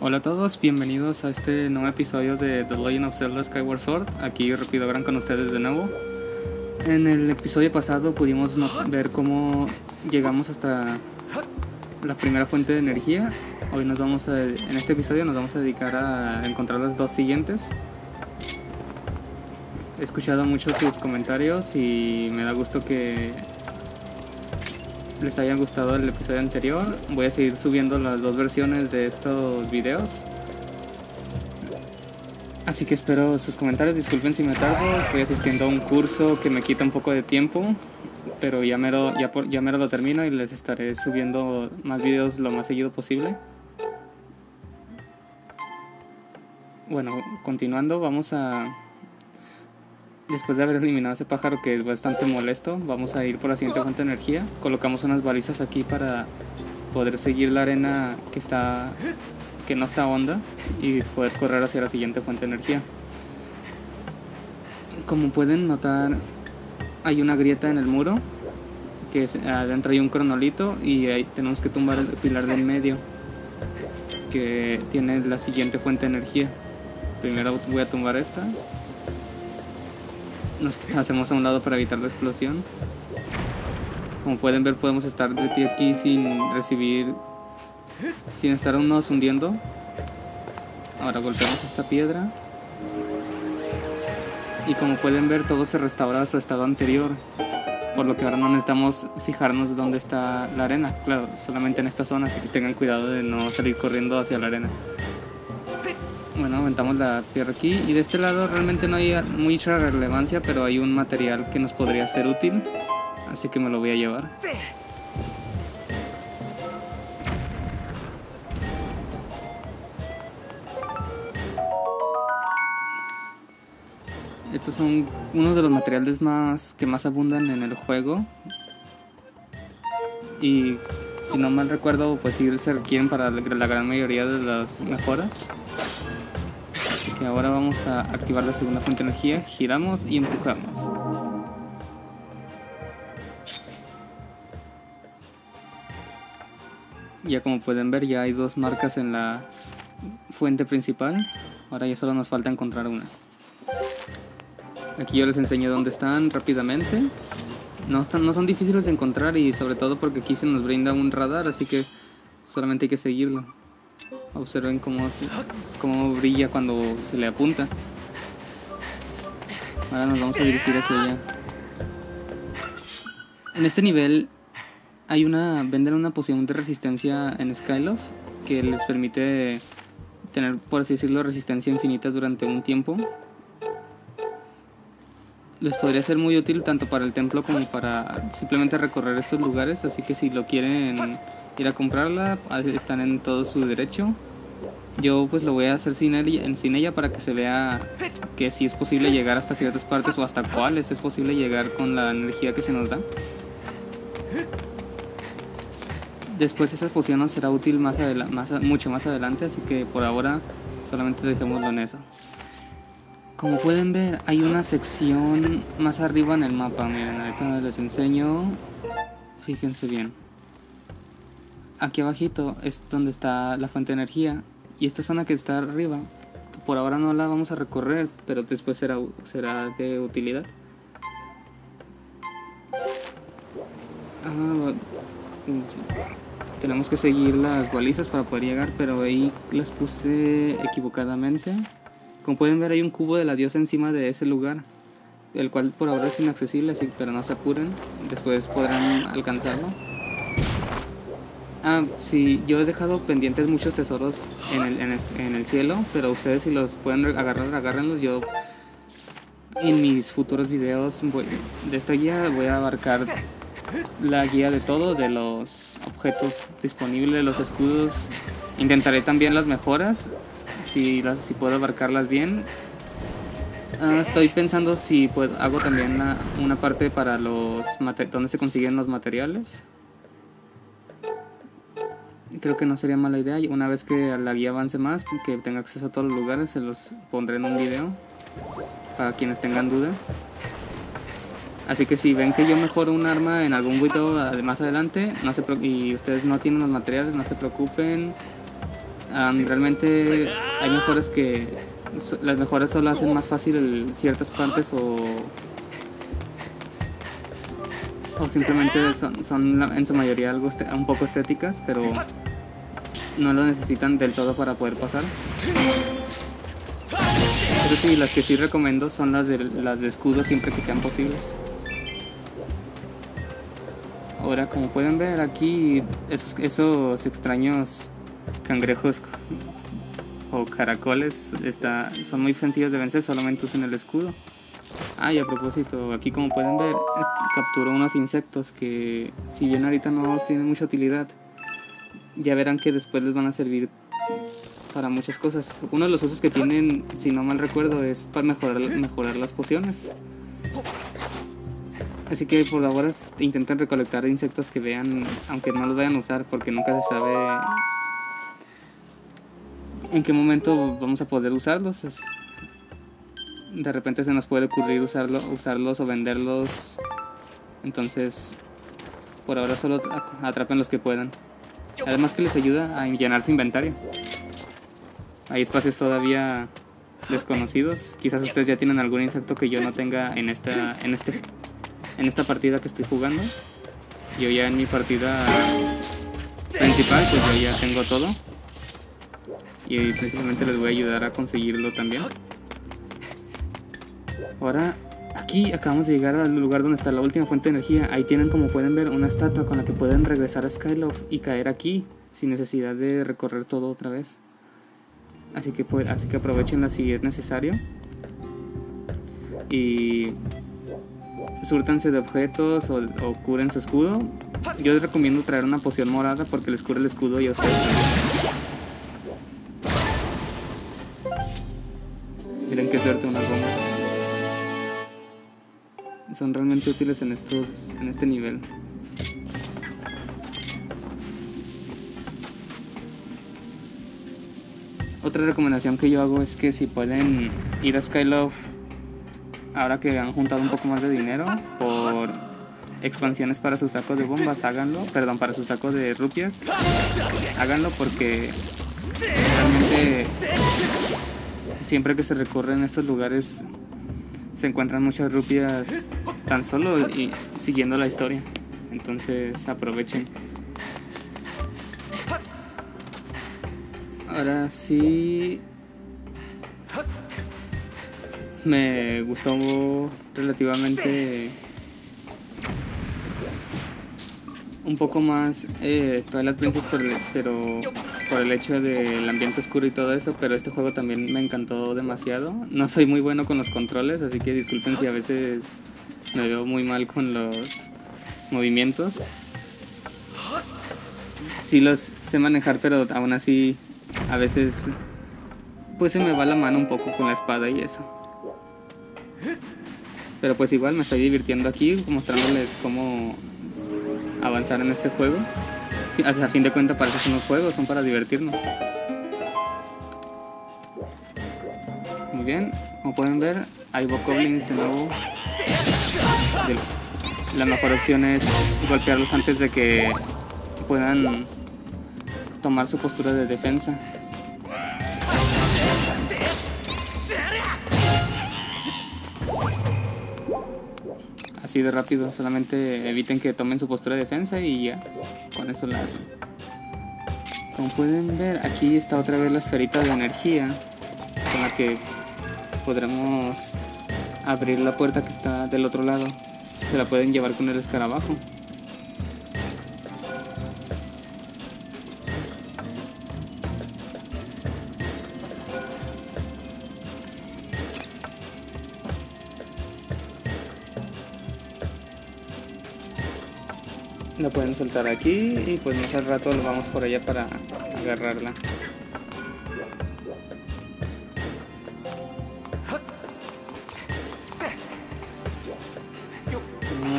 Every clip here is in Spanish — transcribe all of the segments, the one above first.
Hola a todos, bienvenidos a este nuevo episodio de The Legend of Zelda Skyward Sword. Aquí Rápido Gran con ustedes de nuevo. En el episodio pasado pudimos ver cómo llegamos hasta la primera fuente de energía. Hoy nos vamos a, en este episodio nos vamos a dedicar a encontrar las dos siguientes. He escuchado muchos sus comentarios y me da gusto que les haya gustado el episodio anterior. Voy a seguir subiendo las dos versiones de estos videos. Así que espero sus comentarios. Disculpen si me tardo. Estoy asistiendo a un curso que me quita un poco de tiempo. Pero ya mero, ya, por, ya mero lo termino y les estaré subiendo más videos lo más seguido posible. Bueno, continuando, vamos a Después de haber eliminado ese pájaro que es bastante molesto, vamos a ir por la siguiente fuente de energía. Colocamos unas balizas aquí para poder seguir la arena que está que no está honda y poder correr hacia la siguiente fuente de energía. Como pueden notar, hay una grieta en el muro que es, adentro hay un cronolito y ahí tenemos que tumbar el pilar del medio que tiene la siguiente fuente de energía. Primero voy a tumbar esta nos hacemos a un lado para evitar la explosión. Como pueden ver podemos estar de pie aquí sin recibir, sin estar aún nos hundiendo. Ahora golpeamos esta piedra. Y como pueden ver todo se restaura a su estado anterior. Por lo que ahora no necesitamos fijarnos dónde está la arena. Claro, solamente en esta zona, así que tengan cuidado de no salir corriendo hacia la arena. Bueno, aventamos la tierra aquí y de este lado realmente no hay mucha relevancia, pero hay un material que nos podría ser útil, así que me lo voy a llevar. Estos son uno de los materiales más que más abundan en el juego. Y si no mal recuerdo, pues sí se requieren para la gran mayoría de las mejoras que ahora vamos a activar la segunda fuente de energía, giramos y empujamos. Ya como pueden ver ya hay dos marcas en la fuente principal, ahora ya solo nos falta encontrar una. Aquí yo les enseño dónde están rápidamente. No, están, no son difíciles de encontrar y sobre todo porque aquí se nos brinda un radar, así que solamente hay que seguirlo. Observen cómo, cómo brilla cuando se le apunta. Ahora nos vamos a dirigir hacia allá. En este nivel hay una venden una poción de resistencia en Skyloft que les permite tener, por así decirlo, resistencia infinita durante un tiempo. Les podría ser muy útil tanto para el templo como para simplemente recorrer estos lugares, así que si lo quieren ir a comprarla, están en todo su derecho. Yo pues lo voy a hacer sin ella, para que se vea que si es posible llegar hasta ciertas partes o hasta cuáles es posible llegar con la energía que se nos da. Después esa poción nos será útil más mucho más adelante, así que por ahora solamente dejémoslo en eso. Como pueden ver, hay una sección más arriba en el mapa. Miren, ahorita les enseño. Fíjense bien aquí abajito es donde está la fuente de energía. Y esta zona que está arriba por ahora no la vamos a recorrer pero después será, será de utilidad. Ah, tenemos que seguir las balizas para poder llegar pero ahí las puse equivocadamente. Como pueden ver hay un cubo de la diosa encima de ese lugar el cual por ahora es inaccesible así, pero no se apuren. Después podrán alcanzarlo Ah, sí, yo he dejado pendientes muchos tesoros en el, en el, cielo, pero ustedes si los pueden agarrar, agárrenlos. Yo en mis futuros videos de esta guía voy a abarcar la guía de todo, de los objetos disponibles, los escudos. Intentaré también las mejoras, si, las, si puedo abarcarlas bien. Ah, estoy pensando si puedo, hago también una parte para los donde se consiguen los materiales creo que no sería mala idea. Una vez que la guía avance más, que tenga acceso a todos los lugares, se los pondré en un video para quienes tengan duda. Así que si ven que yo mejoro un arma en algún video más adelante no se y ustedes no tienen los materiales, no se preocupen. Um, realmente hay mejoras que so- las mejoras solo hacen más fácil el- ciertas partes o o simplemente son, son en su mayoría algo este- un poco estéticas pero no lo necesitan del todo para poder pasar pero sí las que sí recomiendo son las de las de escudo siempre que sean posibles ahora como pueden ver aquí esos, extraños cangrejos o caracoles está, son muy sencillos de vencer, solamente usen el escudo. Ah, y a propósito, aquí como pueden ver, capturó unos insectos que si bien ahorita no tienen mucha utilidad, ya verán que después les van a servir para muchas cosas. Uno de los usos que tienen, si no mal recuerdo, es para mejorar, mejorar las pociones. Así que por ahora intenten recolectar insectos que vean, aunque no los vayan a usar, porque nunca se sabe en qué momento vamos a poder usarlos. De repente se nos puede ocurrir usarlo, usarlos o venderlos. Entonces, por ahora solo atrapen los que puedan. Además que les ayuda a llenar su inventario. Hay espacios todavía desconocidos. Quizás ustedes ya tienen algún insecto que yo no tenga en esta, en este, en esta partida que estoy jugando. Yo ya en mi partida principal, pues ya tengo todo y precisamente les voy a ayudar a conseguirlo también. Ahora, aquí acabamos de llegar al lugar donde está la última fuente de energía. Ahí tienen, como pueden ver, una estatua con la que pueden regresar a Skyloft y caer aquí sin necesidad de recorrer todo otra vez. Así que, pues, así que aprovechenla si es necesario. Y surtanse de objetos o, o curen su escudo. Yo les recomiendo traer una poción morada porque les cura el escudo y a ustedes. Miren qué suerte unas bombas. Son realmente útiles en estos en este nivel. Otra recomendación que yo hago es que si pueden ir a Skyloft ahora que han juntado un poco más de dinero por expansiones para su saco de bombas, háganlo, perdón, para su saco de rupias, háganlo porque realmente siempre que se recorren estos lugares se encuentran muchas rupias tan solo y siguiendo la historia. Entonces aprovechen. Ahora sí me gustó relativamente un poco más eh, Twilight Princess por pero por el hecho del ambiente oscuro y todo eso, pero este juego también me encantó demasiado. No soy muy bueno con los controles, así que disculpen si a veces me veo muy mal con los movimientos. Sí los sé manejar, pero aún así a veces pues se me va la mano un poco con la espada y eso. Pero pues igual me estoy divirtiendo aquí mostrándoles cómo avanzar en este juego. Sí, a fin de cuentas para eso son los juegos, son para divertirnos. Muy bien, como pueden ver, hay bokoblins de nuevo. La mejor opción es golpearlos antes de que puedan tomar su postura de defensa. Así de rápido, solamente eviten que tomen su postura de defensa y ya, con eso la hacen. Como pueden ver, aquí está otra vez la esferita de energía con la que podremos abrir la puerta que está del otro lado. Se la pueden llevar con el escarabajo. La pueden soltar aquí y pues más al rato lo vamos por allá para agarrarla.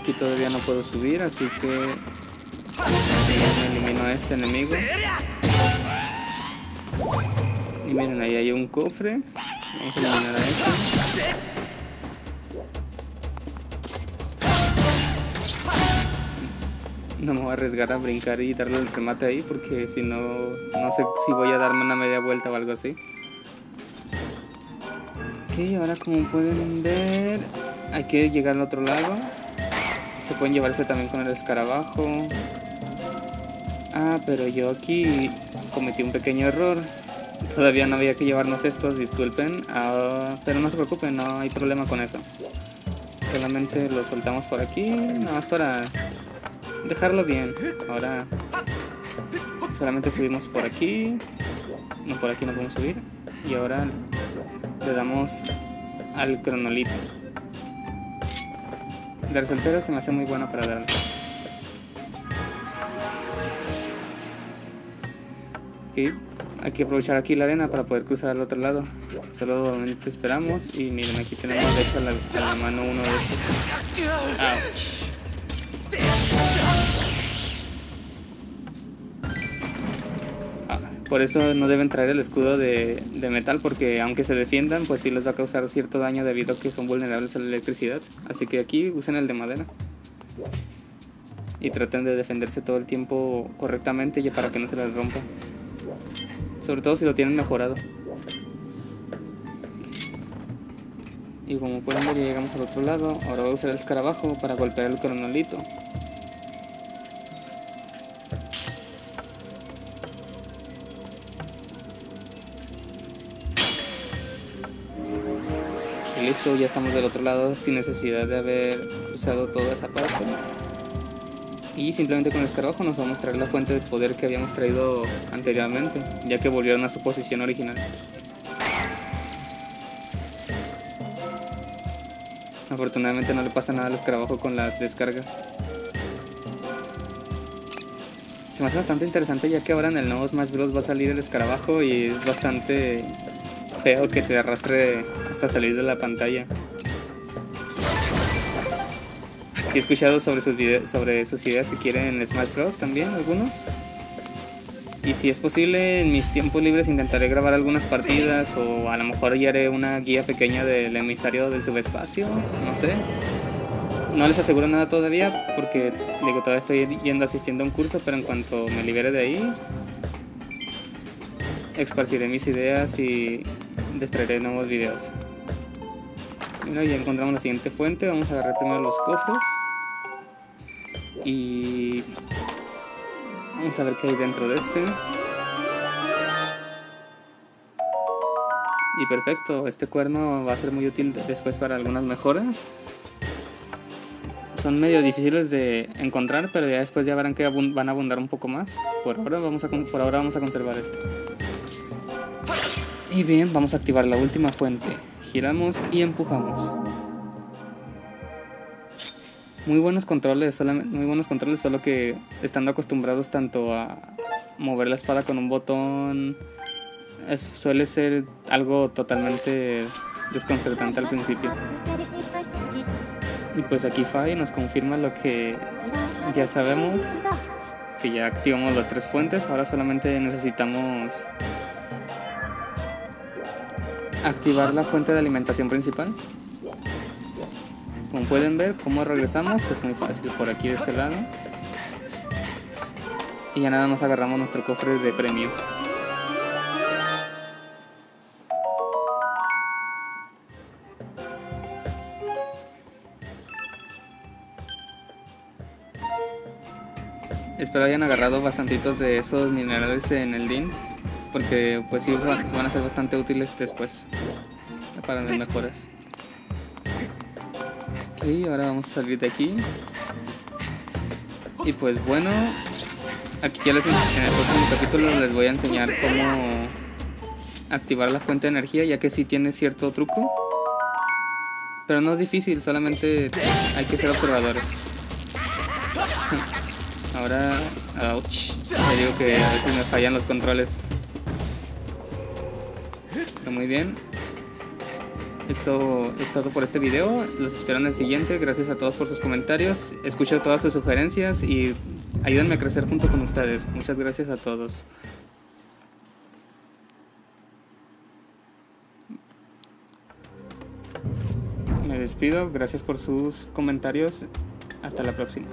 Aquí todavía no puedo subir, así que elimino a este enemigo. Y miren, ahí hay un cofre. Vamos a eliminar a este. No me voy a arriesgar a brincar y darle el remate ahí porque si no, no sé si voy a darme una media vuelta o algo así. Ok, ahora como pueden ver, hay que llegar al otro lado. Se pueden llevarse también con el escarabajo. Ah, pero yo aquí cometí un pequeño error. Todavía no había que llevarnos estos, disculpen. Ah, pero no se preocupen, no hay problema con eso. Solamente lo soltamos por aquí, nada más para dejarlo bien. Ahora solamente subimos por aquí. No, por aquí no podemos subir. Y ahora le damos al cronolito. La soltera se me hace muy buena para darle. Ok, hay que aprovechar aquí la arena para poder cruzar al otro lado. Solo esperamos y miren aquí tenemos de hecho a la, mano uno de estos. Ah, por eso no deben traer el escudo de, metal porque aunque se defiendan pues sí les va a causar cierto daño debido a que son vulnerables a la electricidad. Así que aquí usen el de madera. Y traten de defenderse todo el tiempo correctamente ya para que no se les rompa. Sobre todo si lo tienen mejorado. Y como pueden ver ya llegamos al otro lado. Ahora voy a usar el escarabajo para golpear el cronolito. Y listo, ya estamos del otro lado sin necesidad de haber cruzado toda esa parte. Y simplemente con el escarabajo nos va a mostrar la fuente de poder que habíamos traído anteriormente, ya que volvieron a su posición original. Afortunadamente no le pasa nada al escarabajo con las descargas. Se me hace bastante interesante ya que ahora en el nuevo Smash Bros va a salir el escarabajo y es bastante feo que te arrastre hasta salir de la pantalla. he escuchado sobre sus, sobre sus ideas que quieren en Smash Bros. también, algunos. Y si es posible, en mis tiempos libres intentaré grabar algunas partidas o a lo mejor ya haré una guía pequeña del emisario del subespacio, no sé. No les aseguro nada todavía porque digo todavía estoy yendo asistiendo a un curso, pero en cuanto me libere de ahí, esparciré mis ideas y destraeré nuevos videos. Mira, ya encontramos la siguiente fuente. Vamos a agarrar primero los cofres. Y vamos a ver qué hay dentro de este. Y perfecto, este cuerno va a ser muy útil después para algunas mejoras. Son medio difíciles de encontrar, pero ya después ya verán que van a abundar un poco más. Por ahora vamos a, por ahora vamos a conservar este. Y bien, vamos a activar la última fuente giramos y empujamos. Muy buenos controles, muy buenos controles, solo que estando acostumbrados tanto a mover la espada con un botón, suele ser algo totalmente desconcertante al principio. Y pues aquí Fai nos confirma lo que ya sabemos, que ya activamos las tres fuentes, ahora solamente necesitamos activar la fuente de alimentación principal. Como pueden ver, cómo regresamos, pues muy fácil, por aquí de este lado. Y ya nada más agarramos nuestro cofre de premio. Espero hayan agarrado bastantitos de esos minerales en el DIN porque pues sí van a ser bastante útiles después para las mejoras. Y ahora vamos a salir de aquí. Y pues bueno, aquí ya les en el próximo capítulo les voy a enseñar cómo activar la fuente de energía, ya que sí tiene cierto truco. Pero no es difícil, solamente hay que ser observadores. Ahora, ouch, ya digo que a veces me fallan los controles muy bien. Esto es todo por este video. Los espero en el siguiente. Gracias a todos por sus comentarios. Escucho todas sus sugerencias y ayúdenme a crecer junto con ustedes. Muchas gracias a todos. Me despido. Gracias por sus comentarios. Hasta la próxima.